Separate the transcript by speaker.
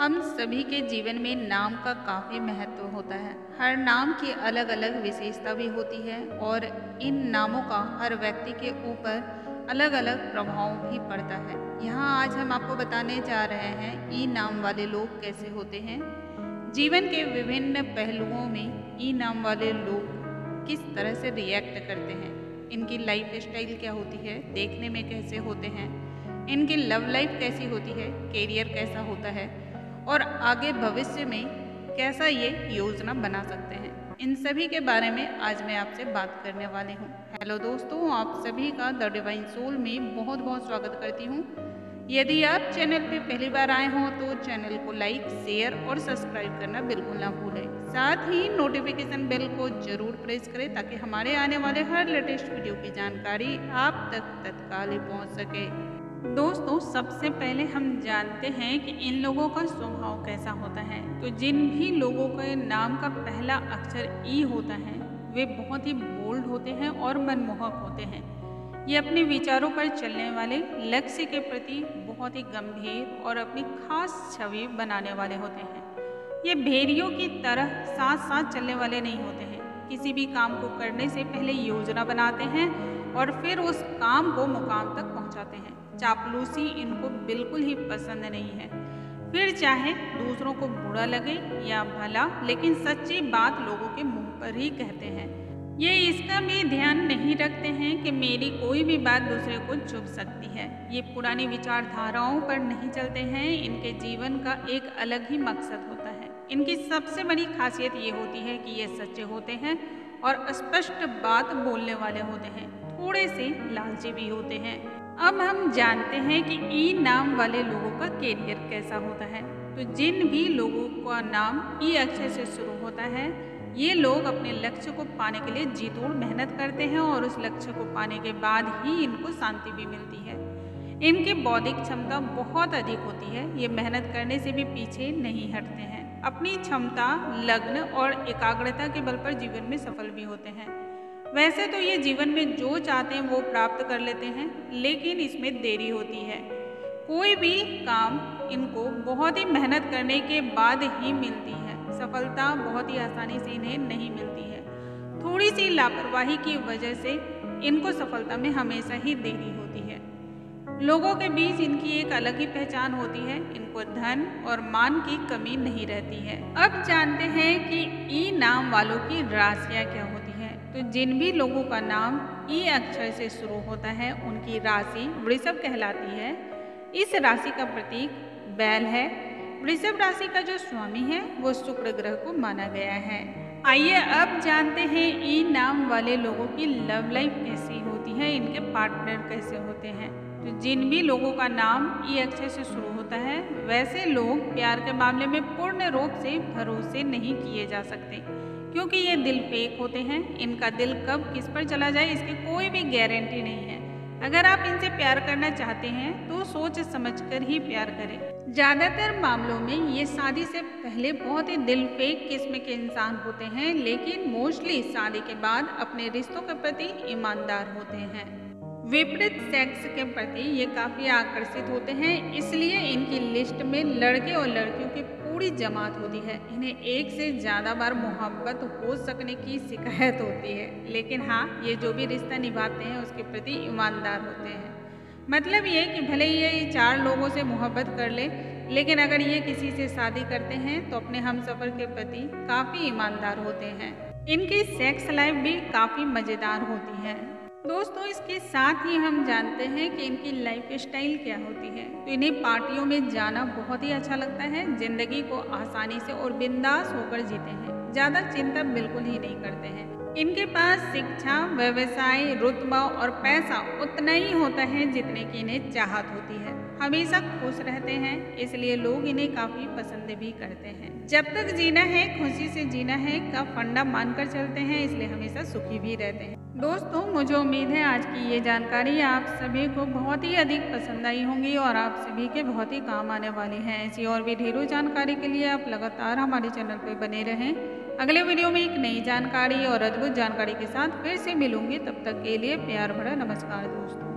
Speaker 1: हम सभी के जीवन में नाम का काफ़ी महत्व होता है। हर नाम की अलग अलग विशेषता भी होती है और इन नामों का हर व्यक्ति के ऊपर अलग अलग प्रभाव भी पड़ता है। यहाँ आज हम आपको बताने जा रहे हैं ई नाम वाले लोग कैसे होते हैं। जीवन के विभिन्न पहलुओं में ई नाम वाले लोग किस तरह से रिएक्ट करते हैं। इनकी लाइफ स्टाइल क्या होती है, देखने में कैसे होते हैं। इनकी लव लाइफ कैसी होती है कैरियर कैसा होता है। और आगे भविष्य में कैसा ये योजना बना सकते हैं। इन सभी के बारे में आज मैं आपसे बात करने वाली हूँ। हेलो दोस्तों, आप सभी का द डिवाइन सोल में बहुत बहुत स्वागत करती हूँ। यदि आप चैनल पे पहली बार आए हों तो चैनल को लाइक, शेयर और सब्सक्राइब करना बिल्कुल ना भूलें। साथ ही नोटिफिकेशन बेल को ज़रूर प्रेस करें, ताकि हमारे आने वाले हर लेटेस्ट वीडियो की जानकारी आप तक तत्काल पहुँच सके। दोस्तों, सबसे पहले हम जानते हैं कि इन लोगों का स्वभाव कैसा होता है। तो जिन भी लोगों के नाम का पहला अक्षर ई होता है, वे बहुत ही बोल्ड होते हैं और मनमोहक होते हैं। ये अपने विचारों पर चलने वाले, लक्ष्य के प्रति बहुत ही गंभीर और अपनी खास छवि बनाने वाले होते हैं। ये भेड़ियों की तरह साथ साथ चलने वाले नहीं होते हैं। किसी भी काम को करने से पहले योजना बनाते हैं और फिर उस काम को मुकाम तक पहुंचाते हैं। चापलूसी इनको बिल्कुल ही पसंद नहीं है। फिर चाहे दूसरों को बुरा लगे या भला, लेकिन सच्ची बात लोगों के मुँह पर ही कहते हैं। ये इसका भी ध्यान नहीं रखते हैं कि मेरी कोई भी बात दूसरे को चुभ सकती है। ये पुरानी विचारधाराओं पर नहीं चलते हैं, इनके जीवन का एक अलग ही मकसद होता है। इनकी सबसे बड़ी खासियत ये होती है कि ये सच्चे होते हैं और स्पष्ट बात बोलने वाले होते हैं। थोड़े से लालची भी होते हैं। अब हम जानते हैं कि ई नाम वाले लोगों का कैरियर कैसा होता है। तो जिन भी लोगों का नाम ई अक्षर से शुरू होता है, ये लोग अपने लक्ष्य को पाने के लिए जी तोड़ मेहनत करते हैं और उस लक्ष्य को पाने के बाद ही इनको शांति भी मिलती है। इनकी बौद्धिक क्षमता बहुत अधिक होती है, ये मेहनत करने से भी पीछे नहीं हटते हैं। अपनी क्षमता, लग्न और एकाग्रता के बल पर जीवन में सफल भी होते हैं। वैसे तो ये जीवन में जो चाहते हैं वो प्राप्त कर लेते हैं, लेकिन इसमें देरी होती है। कोई भी काम इनको बहुत ही मेहनत करने के बाद ही मिलती है। सफलता बहुत ही आसानी से इन्हें नहीं मिलती है। थोड़ी सी लापरवाही की वजह से इनको सफलता में हमेशा ही देरी होती है। लोगों के बीच इनकी एक अलग ही पहचान होती है, इनको धन और मान की कमी नहीं रहती है। अब जानते हैं कि ई नाम वालों की राशियाँ क्या होती तो जिन भी लोगों का नाम ई अक्षर से शुरू होता है, उनकी राशि वृषभ कहलाती है। इस राशि का प्रतीक बैल है। वृषभ राशि का जो स्वामी है, वो शुक्र ग्रह को माना गया है। आइए अब जानते हैं ई नाम वाले लोगों की लव लाइफ कैसी होती है, इनके पार्टनर कैसे होते हैं। तो जिन भी लोगों का नाम ई अक्षर से शुरू होता है, वैसे लोग प्यार के मामले में पूर्ण रूप से भरोसे नहीं किए जा सकते। क्योंकि ये दिल फेक होते हैं, इनका दिल कब किस पर चला जाए, इसकी कोई भी गारंटी नहीं है। अगर आप इनसे प्यार करना चाहते हैं तो सोच समझकर ही प्यार करें। ज़्यादातर मामलों में ये शादी से पहले बहुत ही दिल फेक किस्म के इंसान होते हैं, लेकिन मोस्टली शादी के बाद अपने रिश्तों के प्रति ईमानदार होते हैं। विपरीत सेक्स के प्रति ये काफ़ी आकर्षित होते हैं, इसलिए इनकी लिस्ट में लड़के और लड़कियों की पूरी जमात होती है। इन्हें एक से ज़्यादा बार मोहब्बत हो सकने की शिकायत होती है। लेकिन हाँ ये जो भी रिश्ता निभाते हैं, उसके प्रति ईमानदार होते हैं। मतलब ये कि भले ही ये चार लोगों से मोहब्बत कर ले, लेकिन अगर ये किसी से शादी करते हैं तो अपने हम सफ़र के प्रति काफ़ी ईमानदार होते हैं। इनकी सेक्स लाइफ भी काफ़ी मज़ेदार होती है। दोस्तों, इसके साथ ही हम जानते हैं कि इनकी लाइफ स्टाइल क्या होती है। तो इन्हें पार्टियों में जाना बहुत ही अच्छा लगता है, ज़िंदगी को आसानी से और बिंदास होकर जीते हैं। ज़्यादा चिंता बिल्कुल ही नहीं करते हैं। इनके पास शिक्षा, व्यवसाय, रुतबा और पैसा उतना ही होता है जितने की इन्हें चाहत होती है। हमेशा खुश रहते हैं, इसलिए लोग इन्हें काफ़ी पसंद भी करते हैं। जब तक जीना है, खुशी से जीना है, का फंडा मानकर चलते हैं, इसलिए हमेशा सुखी भी रहते हैं। दोस्तों, मुझे उम्मीद है आज की ये जानकारी आप सभी को बहुत ही अधिक पसंद आई होंगी और आप सभी के बहुत ही काम आने वाली है। ऐसी और भी ढेरों जानकारी के लिए आप लगातार हमारे चैनल पर बने रहें। अगले वीडियो में एक नई जानकारी और अद्भुत जानकारी के साथ फिर से मिलूँगी। तब तक के लिए प्यार भरा नमस्कार दोस्तों।